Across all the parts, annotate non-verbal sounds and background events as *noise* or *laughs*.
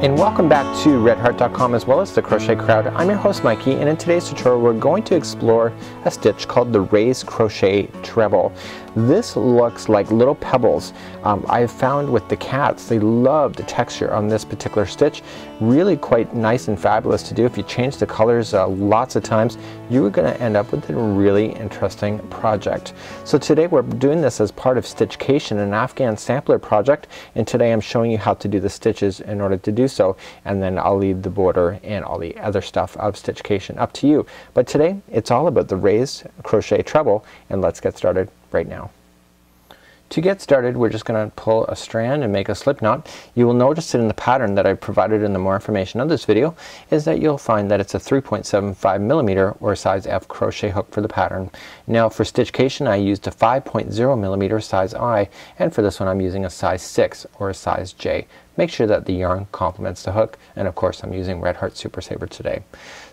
And welcome back to redheart.com as well as the Crochet Crowd. I'm your host Mikey and in today's tutorial we're going to explore a stitch called the Raised Crochet Treble. This looks like little pebbles. Um, I've found with the cats, they love the texture on this particular stitch. Really quite nice and fabulous to do. If you change the colors uh, lots of times, you are going to end up with a really interesting project. So today we're doing this as part of Stitchcation, an Afghan sampler project. And today I'm showing you how to do the stitches in order to do so. And then I'll leave the border and all the other stuff of Stitchcation up to you. But today it's all about the raised crochet treble and let's get started right now. To get started we're just going to pull a strand and make a slip knot. You will notice that in the pattern that I provided in the more information of this video is that you'll find that it's a 3.75 millimeter or size F crochet hook for the pattern. Now for stitchcation I used a 5.0 millimeter size I and for this one I'm using a size 6 or a size J. Make sure that the yarn complements the hook and of course I'm using Red Heart Super Saver today.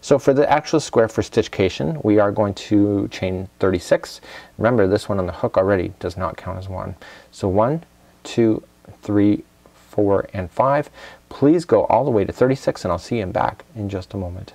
So for the actual square for stitchcation we are going to chain 36. Remember this one on the hook already does not count as one. So one, two, three, four, and five. Please go all the way to 36 and I'll see you in back in just a moment.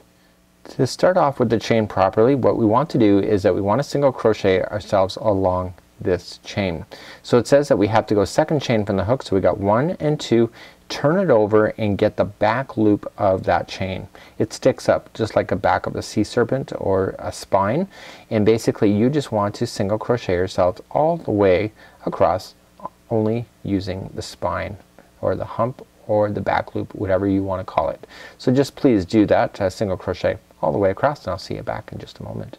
To start off with the chain properly what we want to do is that we want to single crochet ourselves along this chain. So it says that we have to go second chain from the hook so we got one and two turn it over and get the back loop of that chain. It sticks up just like a back of a sea serpent or a spine and basically you just want to single crochet yourself all the way across only using the spine or the hump or the back loop whatever you want to call it. So just please do that uh, single crochet all the way across and I'll see you back in just a moment.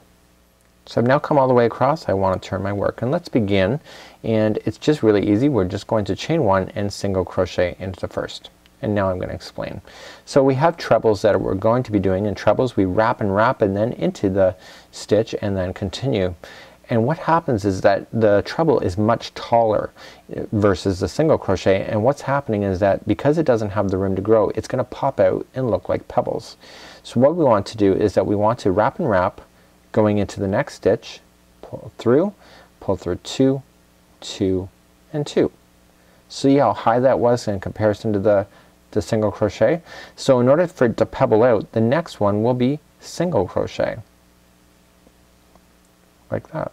So I've now come all the way across. I want to turn my work and let's begin and it's just really easy. We're just going to chain one and single crochet into the first and now I'm going to explain. So we have trebles that we're going to be doing and trebles we wrap and wrap and then into the stitch and then continue and what happens is that the treble is much taller uh, versus the single crochet and what's happening is that because it doesn't have the room to grow it's gonna pop out and look like pebbles. So what we want to do is that we want to wrap and wrap going into the next stitch pull through pull through two two and two. See how high that was in comparison to the the single crochet? So in order for it to pebble out the next one will be single crochet. Like that.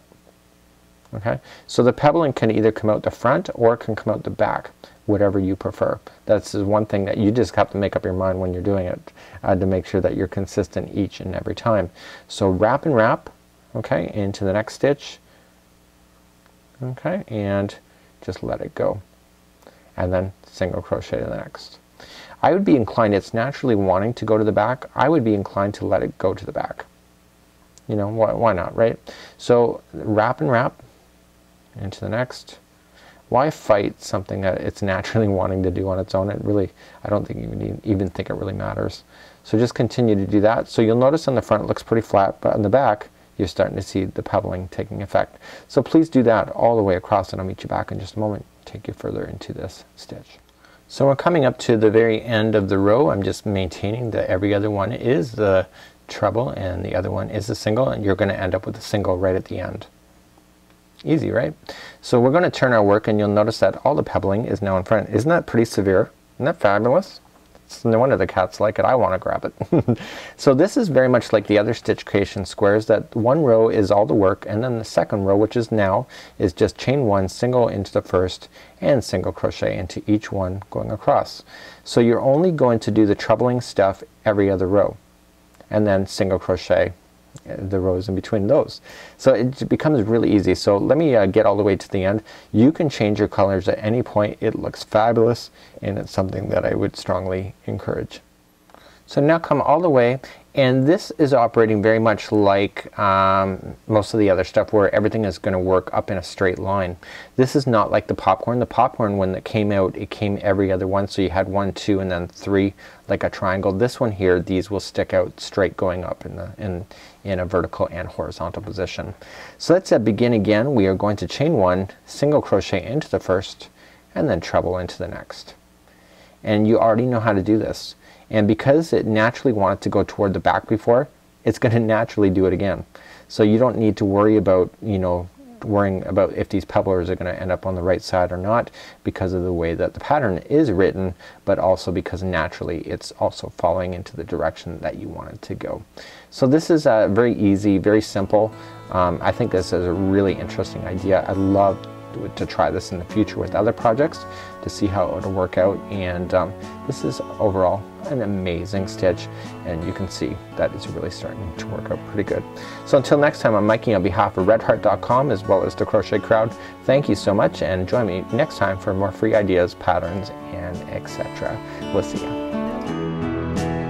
Okay? So the pebbling can either come out the front or it can come out the back whatever you prefer. That's one thing that you just have to make up your mind when you're doing it uh, to make sure that you're consistent each and every time. So wrap and wrap okay into the next stitch okay and just let it go. And then single crochet to the next. I would be inclined it's naturally wanting to go to the back I would be inclined to let it go to the back. You know why, why not right? So wrap and wrap into the next why fight something that it's naturally *laughs* wanting to do on its own? It really I don't think you even think it really matters. So just continue to do that. So you'll notice on the front it looks pretty flat but on the back you're starting to see the pebbling taking effect. So please do that all the way across and I'll meet you back in just a moment. Take you further into this stitch. So we're coming up to the very end of the row. I'm just maintaining that every other one is the treble and the other one is a single and you're gonna end up with a single right at the end easy right? So we're going to turn our work and you'll notice that all the pebbling is now in front. Isn't that pretty severe? Isn't that fabulous? It's no wonder the cats like it. I want to grab it. *laughs* So this is very much like the other stitchcation squares that one row is all the work and then the second row which is now is just chain one single into the first and single crochet into each one going across. So you're only going to do the trebling stuff every other row and then single crochet the rows in between those. So it becomes really easy. So let me uh, get all the way to the end. You can change your colors at any point. It looks fabulous and it's something that I would strongly encourage. So now come all the way and this is operating very much like um, most of the other stuff where everything is going to work up in a straight line. This is not like the popcorn. The popcorn when that came out it came every other one so you had one, two, and then three like a triangle. This one here these will stick out straight going up in, the, in, in a vertical and horizontal position. So let's uh, begin again. We are going to chain one, single crochet into the first, and then treble into the next. And you already know how to do this and because it naturally wanted to go toward the back before it's going *laughs* to naturally do it again so you don't need to worry about you know worrying about if these pebblers are going to end up on the right side or not because of the way that the pattern is written but also because naturally it's also following into the direction that you want it to go. So this is uh, very easy, very simple. Um, I think this is a really interesting idea. I'd love to try this in the future with other projects to see how it'll work out and um, this is overall an amazing stitch and you can see that it's really starting to work out pretty good. So until next time I'm Mikey on behalf of redheart.com as well as the Crochet Crowd. Thank you so much and join me next time for more free ideas, patterns, and etc. We'll see you.